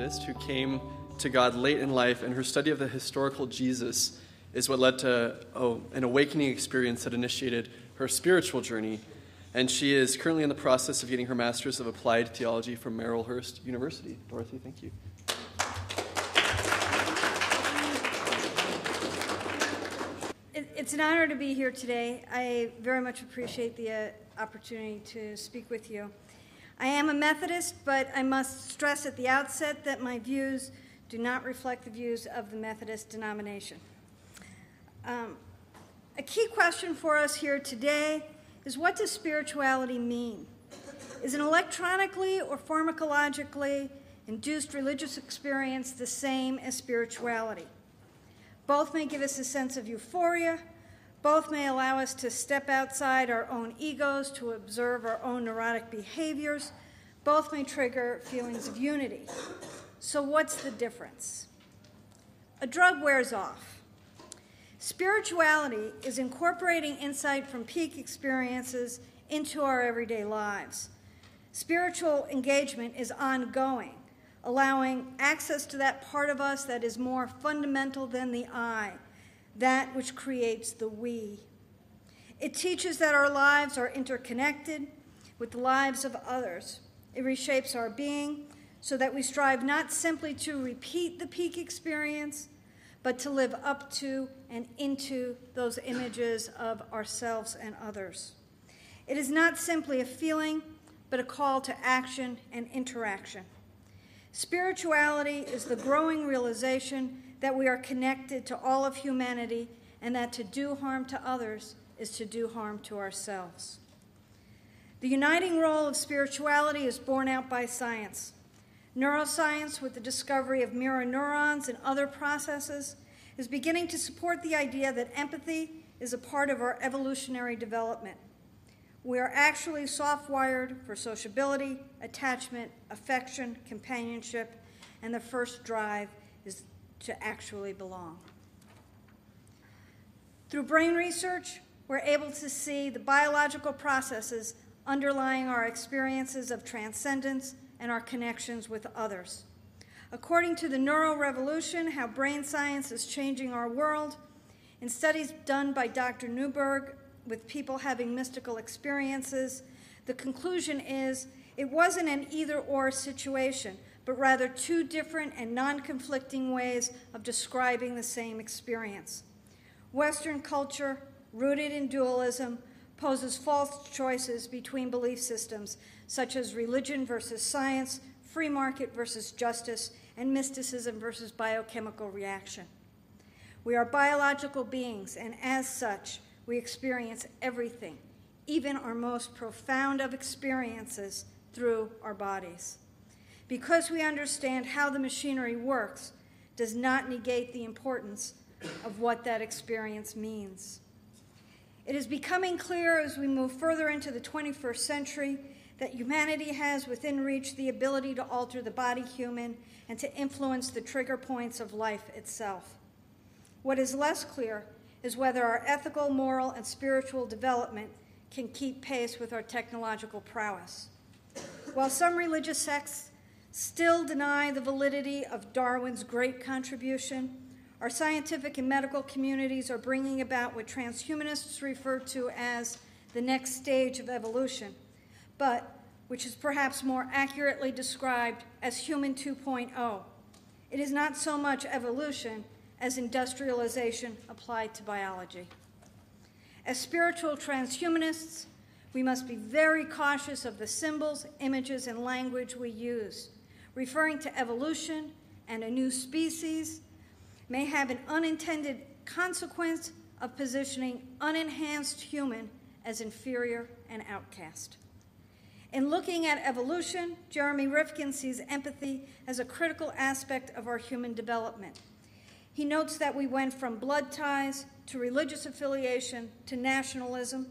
Methodist who came to God late in life, and her study of the historical Jesus is what led to oh, an awakening experience that initiated her spiritual journey. And she is currently in the process of getting her Master's of Applied Theology from Marylhurst University. Dorothy, thank you. It's an honor to be here today. I very much appreciate the uh, opportunity to speak with you. I am a Methodist, but I must stress at the outset that my views do not reflect the views of the Methodist denomination. Um, a key question for us here today is what does spirituality mean? Is an electronically or pharmacologically induced religious experience the same as spirituality? Both may give us a sense of euphoria. Both may allow us to step outside our own egos to observe our own neurotic behaviors. Both may trigger feelings of unity. So, what's the difference? A drug wears off. Spirituality is incorporating insight from peak experiences into our everyday lives. Spiritual engagement is ongoing allowing access to that part of us that is more fundamental than the I, that which creates the we. It teaches that our lives are interconnected with the lives of others. It reshapes our being so that we strive not simply to repeat the peak experience, but to live up to and into those images of ourselves and others. It is not simply a feeling, but a call to action and interaction. Spirituality is the growing realization that we are connected to all of humanity and that to do harm to others is to do harm to ourselves. The uniting role of spirituality is borne out by science. Neuroscience, with the discovery of mirror neurons and other processes, is beginning to support the idea that empathy is a part of our evolutionary development. We are actually soft wired for sociability, attachment, affection, companionship, and the first drive is to actually belong. Through brain research, we're able to see the biological processes underlying our experiences of transcendence and our connections with others. According to the Neuro Revolution, how brain science is changing our world, in studies done by Dr. Newberg with people having mystical experiences, the conclusion is it wasn't an either or situation, but rather two different and non conflicting ways of describing the same experience. Western culture, rooted in dualism, poses false choices between belief systems such as religion versus science, free market versus justice, and mysticism versus biochemical reaction. We are biological beings, and as such, we experience everything, even our most profound of experiences, through our bodies. Because we understand how the machinery works, does not negate the importance of what that experience means. It is becoming clear as we move further into the 21st century that humanity has within reach the ability to alter the body human and to influence the trigger points of life itself. What is less clear is whether our ethical, moral, and spiritual development can keep pace with our technological prowess. While some religious sects still deny the validity of Darwin's great contribution, our scientific and medical communities are bringing about what transhumanists refer to as the next stage of evolution, but which is perhaps more accurately described as human 2.0. It is not so much evolution as industrialization applied to biology. As spiritual transhumanists, we must be very cautious of the symbols, images, and language we use. Referring to evolution and a new species may have an unintended consequence of positioning unenhanced human as inferior and outcast. In looking at evolution, Jeremy Rifkin sees empathy as a critical aspect of our human development. He notes that we went from blood ties to religious affiliation to nationalism,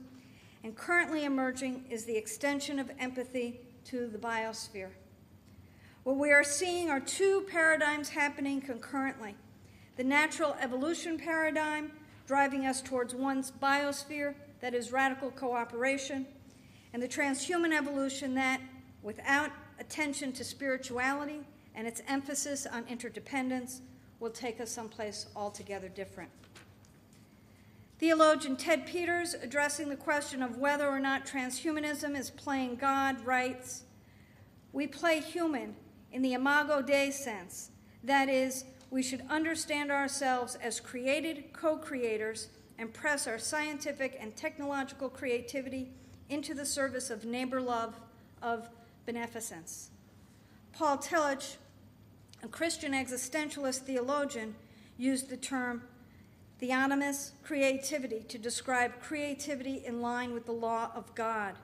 and currently emerging is the extension of empathy to the biosphere. What we are seeing are two paradigms happening concurrently the natural evolution paradigm, driving us towards one's biosphere, that is radical cooperation, and the transhuman evolution that, without attention to spirituality and its emphasis on interdependence will take us someplace altogether different. Theologian Ted Peters, addressing the question of whether or not transhumanism is playing God, writes We play human in the imago Dei sense. That is, we should understand ourselves as created co creators and press our scientific and technological creativity into the service of neighbor love, of beneficence. Paul Tillich, a Christian existentialist theologian, used the term theonomous creativity to describe creativity in line with the law of God.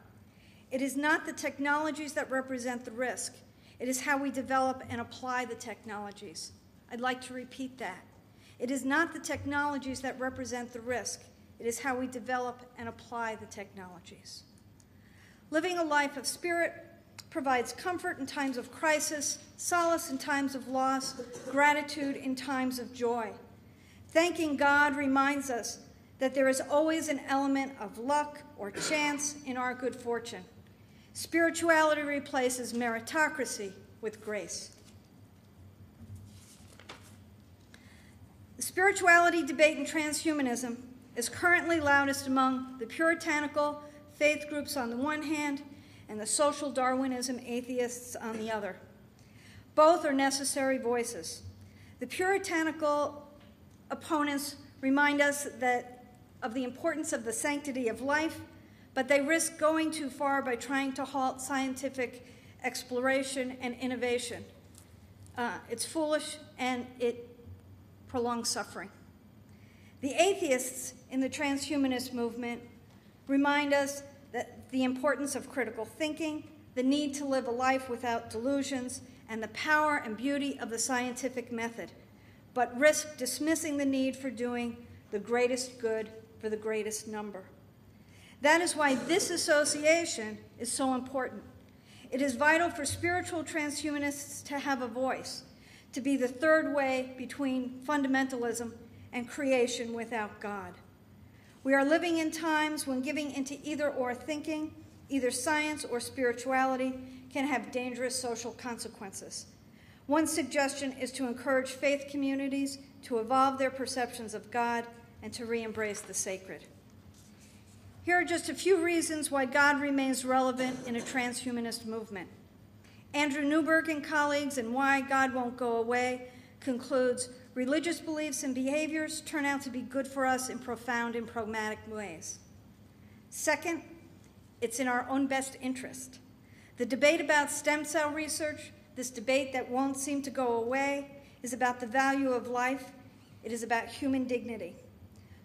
It is not the technologies that represent the risk, it is how we develop and apply the technologies. I'd like to repeat that. It is not the technologies that represent the risk, it is how we develop and apply the technologies. Living a life of spirit provides comfort in times of crisis, solace in times of loss, gratitude in times of joy. Thanking God reminds us that there is always an element of luck or chance in our good fortune. Spirituality replaces meritocracy with grace. The spirituality debate in transhumanism is currently loudest among the puritanical faith groups on the one hand and the social Darwinism atheists on the other. Both are necessary voices. The puritanical opponents remind us that of the importance of the sanctity of life, but they risk going too far by trying to halt scientific exploration and innovation. Uh, it's foolish and it prolongs suffering. The atheists in the transhumanist movement remind us that the importance of critical thinking, the need to live a life without delusions, and the power and beauty of the scientific method but risk dismissing the need for doing the greatest good for the greatest number. That is why this association is so important. It is vital for spiritual transhumanists to have a voice, to be the third way between fundamentalism and creation without God. We are living in times when giving into either or thinking, either science or spirituality, can have dangerous social consequences. One suggestion is to encourage faith communities to evolve their perceptions of God and to re embrace the sacred. Here are just a few reasons why God remains relevant in a transhumanist movement. Andrew Newberg and colleagues in Why God Won't Go Away concludes religious beliefs and behaviors turn out to be good for us in profound and pragmatic ways. Second, it's in our own best interest. The debate about stem cell research this debate that won't seem to go away is about the value of life, it is about human dignity.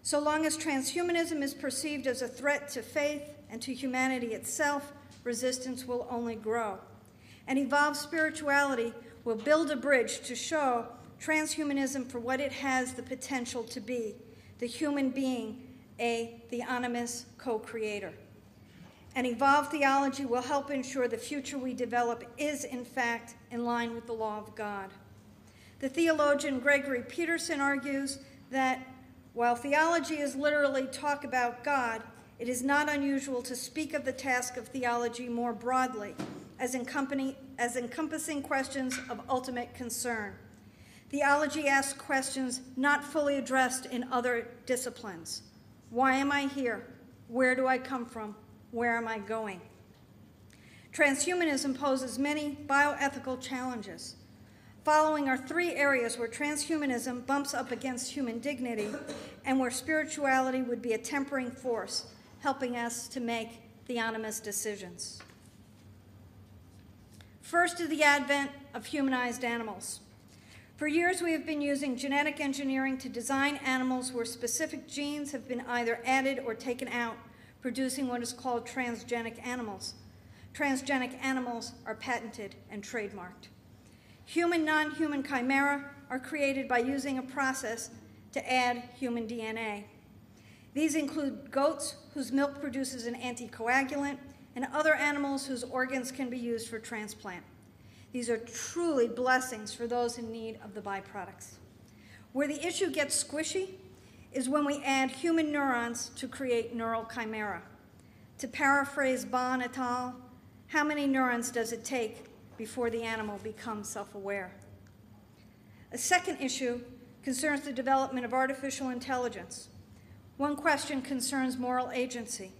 So long as transhumanism is perceived as a threat to faith and to humanity itself, resistance will only grow. And evolved spirituality will build a bridge to show transhumanism for what it has the potential to be the human being, a theonomous co creator. And evolved theology will help ensure the future we develop is, in fact, in line with the law of God. The theologian Gregory Peterson argues that while theology is literally talk about God, it is not unusual to speak of the task of theology more broadly, as, as encompassing questions of ultimate concern. Theology asks questions not fully addressed in other disciplines. Why am I here? Where do I come from? Where am I going? Transhumanism poses many bioethical challenges. Following are three areas where transhumanism bumps up against human dignity and where spirituality would be a tempering force, helping us to make theonomous decisions. First is the advent of humanized animals. For years, we have been using genetic engineering to design animals where specific genes have been either added or taken out producing what is called transgenic animals. Transgenic animals are patented and trademarked. Human non human chimera are created by using a process to add human DNA. These include goats, whose milk produces an anticoagulant, and other animals whose organs can be used for transplant. These are truly blessings for those in need of the byproducts. Where the issue gets squishy is when we add human neurons to create neural chimera. To paraphrase Bon et al., how many neurons does it take before the animal becomes self aware. A second issue concerns the development of artificial intelligence. One question concerns moral agency.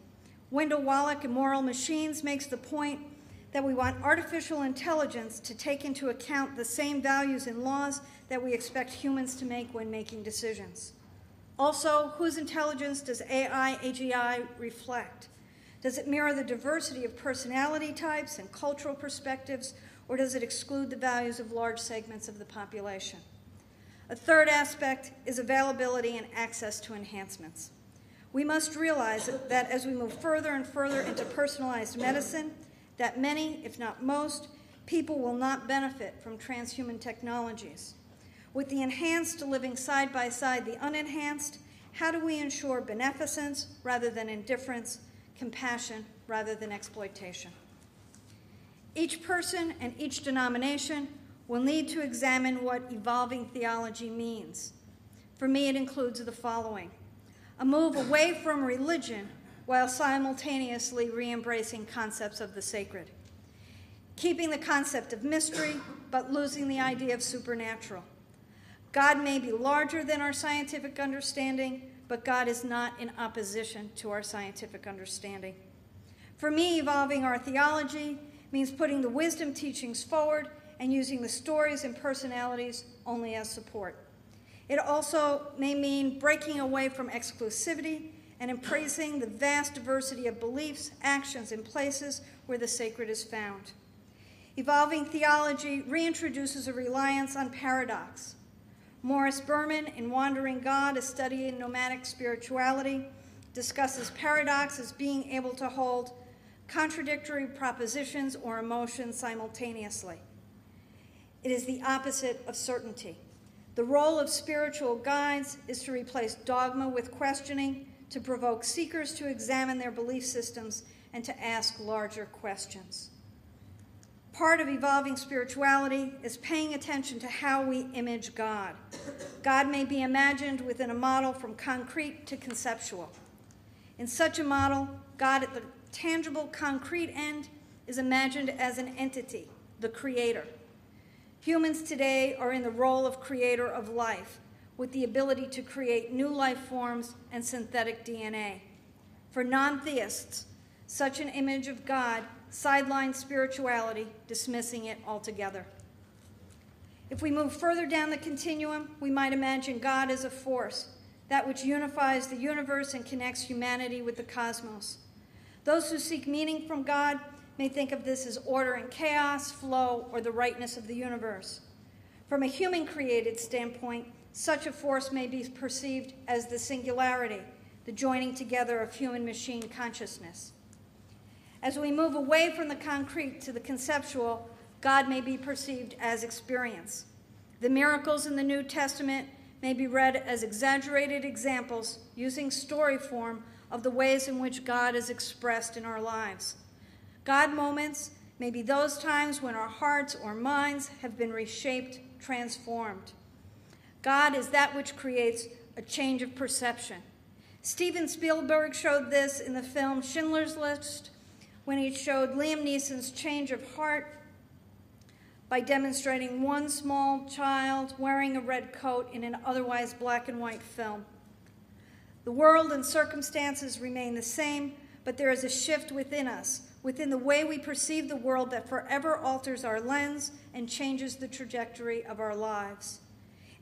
Wendell Wallach in Moral Machines makes the point that we want artificial intelligence to take into account the same values and laws that we expect humans to make when making decisions. Also, whose intelligence does AI AGI reflect? Does it mirror the diversity of personality types and cultural perspectives, or does it exclude the values of large segments of the population? A third aspect is availability and access to enhancements. We must realize that as we move further and further into personalized medicine, that many, if not most, people will not benefit from transhuman technologies. With the enhanced living side by side the unenhanced, how do we ensure beneficence rather than indifference, compassion rather than exploitation? Each person and each denomination will need to examine what evolving theology means. For me, it includes the following a move away from religion while simultaneously re embracing concepts of the sacred. Keeping the concept of mystery, but losing the idea of supernatural. God may be larger than our scientific understanding, but God is not in opposition to our scientific understanding. For me, evolving our theology means putting the wisdom teachings forward and using the stories and personalities only as support. It also may mean breaking away from exclusivity and embracing the vast diversity of beliefs, actions, and places where the sacred is found. Evolving theology reintroduces a reliance on paradox. Morris Berman, in Wandering God, a study in nomadic spirituality, discusses paradox as being able to hold contradictory propositions or emotions simultaneously. It is the opposite of certainty. The role of spiritual guides is to replace dogma with questioning to provoke seekers to examine their belief systems and to ask larger questions. Part of evolving spirituality is paying attention to how we image God. God may be imagined within a model from concrete to conceptual. In such a model, God at the tangible, concrete end is imagined as an entity, the creator. Humans today are in the role of creator of life, with the ability to create new life forms and synthetic DNA. For non theists, such an image of God sidelines spirituality, dismissing it altogether. If we move further down the continuum, we might imagine God as a force, that which unifies the universe and connects humanity with the cosmos. Those who seek meaning from God may think of this as order and chaos, flow, or the rightness of the universe. From a human created standpoint, such a force may be perceived as the singularity, the joining together of human machine consciousness. As we move away from the concrete to the conceptual, God may be perceived as experience. The miracles in the New Testament may be read as exaggerated examples using story form of the ways in which God is expressed in our lives. God moments may be those times when our hearts or minds have been reshaped, transformed. God is that which creates a change of perception. Steven Spielberg showed this in the film Schindler's List when he showed Liam Neeson's change of heart by demonstrating one small child wearing a red coat in an otherwise black and white film. The world and circumstances remain the same, but there is a shift within us, within the way we perceive the world that forever alters our lens and changes the trajectory of our lives.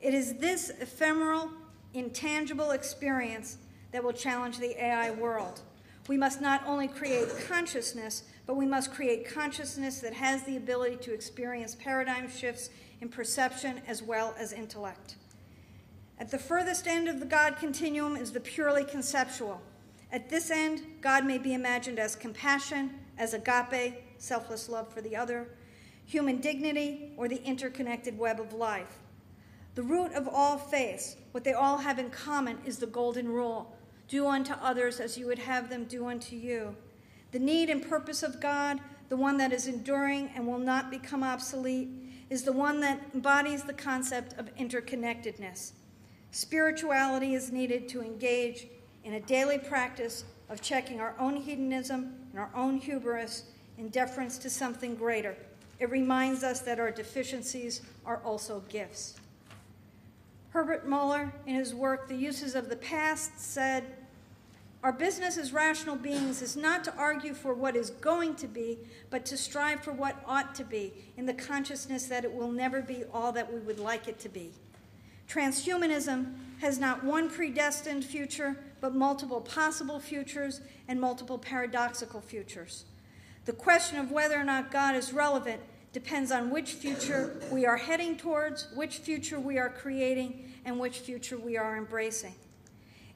It is this ephemeral, intangible experience that will challenge the AI world. We must not only create consciousness, but we must create consciousness that has the ability to experience paradigm shifts in perception as well as intellect. At the furthest end of the God continuum is the purely conceptual. At this end, God may be imagined as compassion, as agape, selfless love for the other, human dignity, or the interconnected web of life. The root of all faiths, what they all have in common, is the golden rule do unto others as you would have them do unto you. The need and purpose of God, the one that is enduring and will not become obsolete, is the one that embodies the concept of interconnectedness. Spirituality is needed to engage in a daily practice of checking our own hedonism and our own hubris in deference to something greater, It reminds us that our deficiencies are also gifts. Herbert Muller, in his work The Uses of the Past, said, Our business as rational beings is not to argue for what is going to be, but to strive for what ought to be, in the consciousness that it will never be all that we would like it to be. Transhumanism has not one predestined future, but multiple possible futures and multiple paradoxical futures. The question of whether or not God is relevant depends on which future we are heading towards, which future we are creating, and which future we are embracing.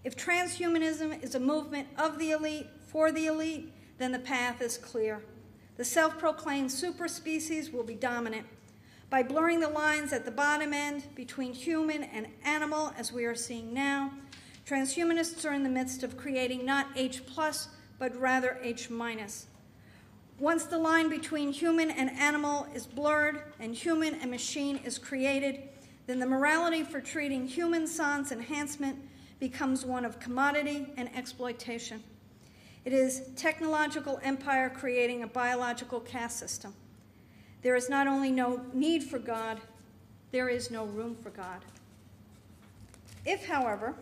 If transhumanism is a movement of the elite for the elite, then the path is clear. The self proclaimed superspecies will be dominant. By blurring the lines at the bottom end between human and animal, as we are seeing now, transhumanists are in the midst of creating not H plus, but rather H minus once the line between human and animal is blurred and human and machine is created, then the morality for treating human sans enhancement becomes one of commodity and exploitation. It is technological empire creating a biological caste system. There is not only no need for God, there is no room for God. If, however,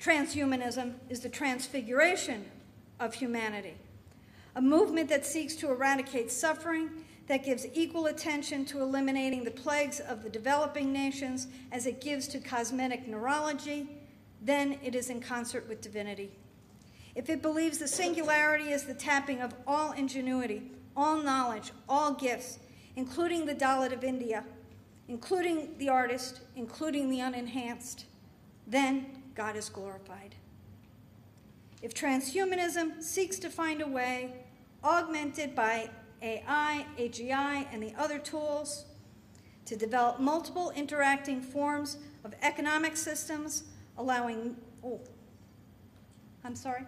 transhumanism is the transfiguration of humanity, a movement that seeks to eradicate suffering, that gives equal attention to eliminating the plagues of the developing nations as it gives to cosmetic neurology, then it is in concert with divinity. If it believes the singularity is the tapping of all ingenuity, all knowledge, all gifts, including the Dalit of India, including the artist, including the unenhanced, then God is glorified. If transhumanism seeks to find a way, augmented by AI, AGI, and the other tools, to develop multiple interacting forms of economic systems, allowing, oh, I'm sorry,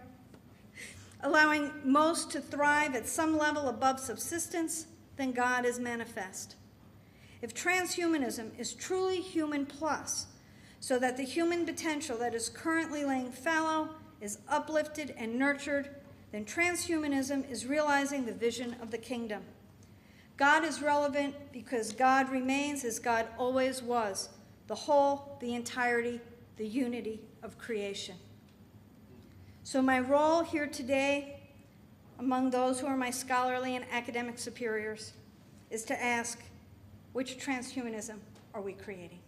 allowing most to thrive at some level above subsistence, then God is manifest. If transhumanism is truly human plus, so that the human potential that is currently laying fallow is uplifted and nurtured, then transhumanism is realizing the vision of the kingdom. God is relevant because God remains as God always was the whole, the entirety, the unity of creation. So, my role here today, among those who are my scholarly and academic superiors, is to ask which transhumanism are we creating?